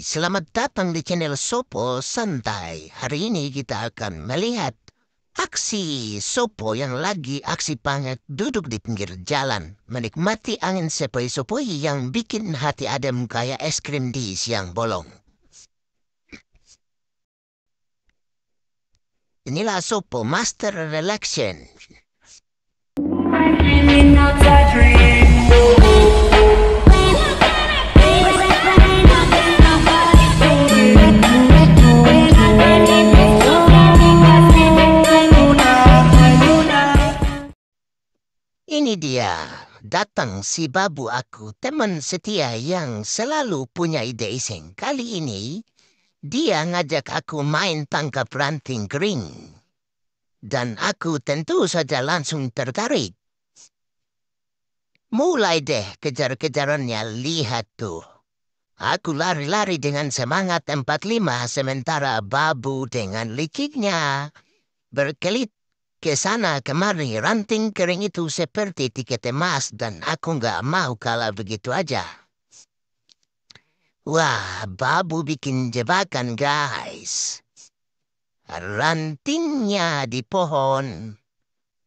Selamat datang di channel Sopo Santai. Hari ini kita akan melihat aksi Sopo yang lagi aksi panget duduk di pinggir jalan. Menikmati angin sepoi-sepoi yang bikin hati adem kayak es krim di siang bolong. Inilah Sopo Master Relaxation. Dreaming Ini dia, datang si babu aku, teman setia yang selalu punya ide iseng. Kali ini, dia ngajak aku main tangkap ranting kering. Dan aku tentu saja langsung tertarik. Mulai deh kejar-kejarannya, lihat tuh. Aku lari-lari dengan semangat 45 sementara babu dengan liciknya berkelit ke sana kemari ranting kering itu seperti tiket emas dan aku nggak mau kalah begitu aja. Wah, babu bikin jebakan guys. Rantingnya di pohon.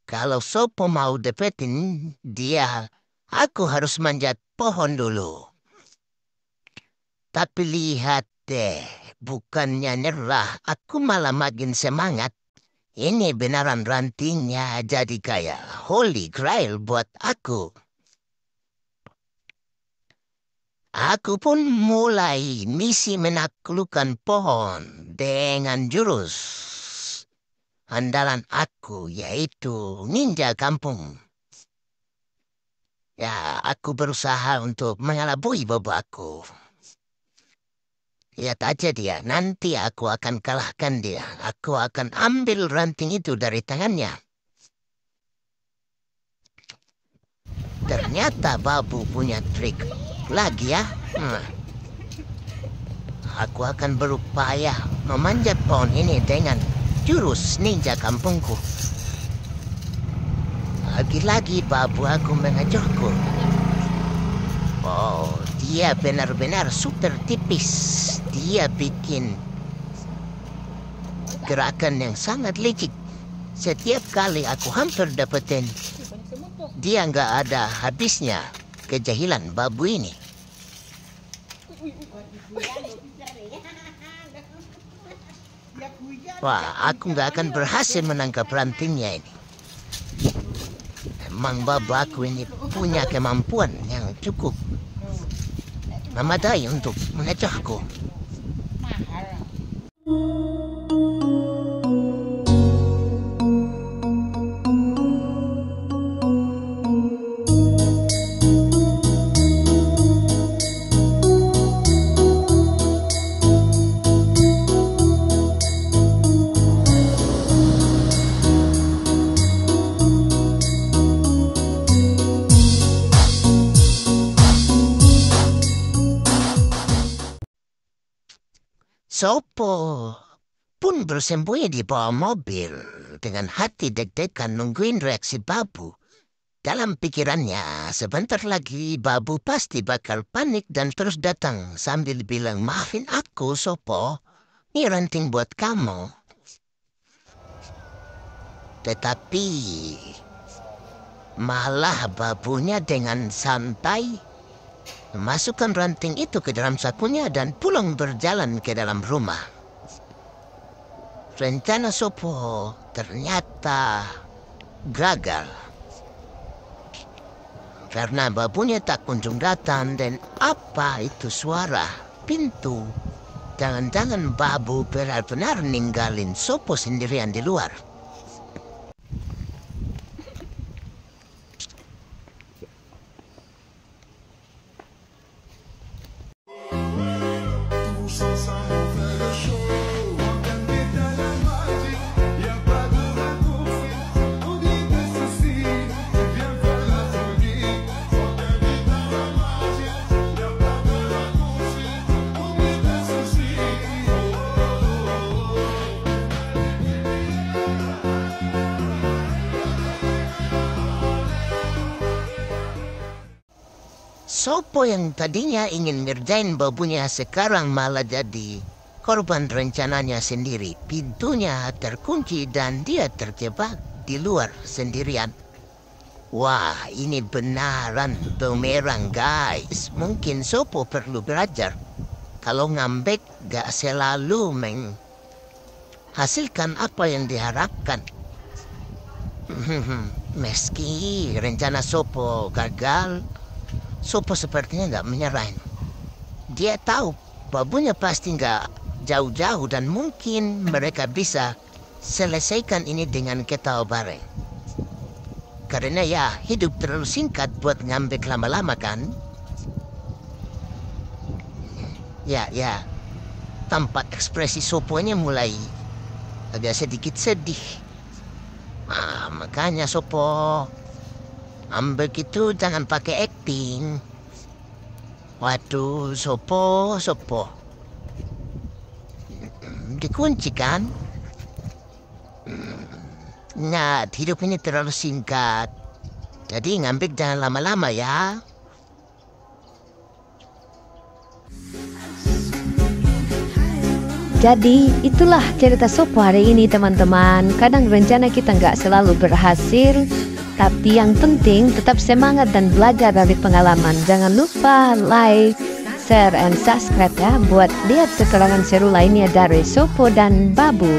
Kalau Sopo mau dapetin dia, aku harus manjat pohon dulu. Tapi lihat deh, bukannya nyerah, aku malah makin semangat. Ini beneran rantingnya jadi kayak holy grail buat aku. Aku pun mulai misi menaklukkan pohon dengan jurus andalan aku yaitu ninja kampung. Ya, aku berusaha untuk mengelabui bapakku. Lihat aja dia, nanti aku akan kalahkan dia. Aku akan ambil ranting itu dari tangannya. Ternyata babu punya trik lagi ya. Hmm. Aku akan berupaya memanjat pohon ini dengan jurus ninja kampungku. Lagi-lagi babu aku mengajarku. Oh, dia benar-benar super tipis. Dia bikin gerakan yang sangat licik. Setiap kali aku hampir dapetin, dia nggak ada habisnya kejahilan babu ini. Wah, aku nggak akan berhasil menangkap rantingnya ini. Babu aku ini punya kemampuan yang cukup memadai untuk mengecohku. Sopo pun bersembunyi di bawah mobil dengan hati deg-degan nungguin reaksi babu. Dalam pikirannya, sebentar lagi babu pasti bakal panik dan terus datang sambil bilang, maafin aku, Sopo. Ini ranting buat kamu. Tetapi malah babunya dengan santai Masukkan ranting itu ke dalam sakunya dan pulang berjalan ke dalam rumah. Rencana Sopo ternyata gagal. Karena babunya tak kunjung datang dan apa itu suara pintu. Jangan-jangan babu benar-benar ninggalin Sopo sendirian di luar. Sopo yang tadinya ingin ngerjain babunya sekarang malah jadi korban rencananya sendiri. Pintunya terkunci dan dia terjebak di luar sendirian. Wah, ini benaran bumerang guys. Mungkin Sopo perlu belajar. Kalau ngambek gak selalu menghasilkan apa yang diharapkan. Meski rencana Sopo gagal, Sopo sepertinya nggak menyerah. Dia tahu babunya pasti nggak jauh-jauh dan mungkin mereka bisa selesaikan ini dengan kita bareng. Karena ya hidup terlalu singkat buat ngambek lama-lama kan. Ya, ya. Tampak ekspresi Soponya mulai agak sedikit sedih. Ah, makanya Sopo, ambek itu jangan pakai acting. Waduh, Sopo, Sopo. Dikunci kan? Nah, hidup ini terlalu singkat. Jadi ngambek jangan lama-lama ya. Jadi itulah cerita Sopo hari ini teman-teman Kadang rencana kita nggak selalu berhasil Tapi yang penting tetap semangat dan belajar dari pengalaman. Jangan lupa like, share, and subscribe ya Buat lihat keterangan seru lainnya dari Sopo dan Babu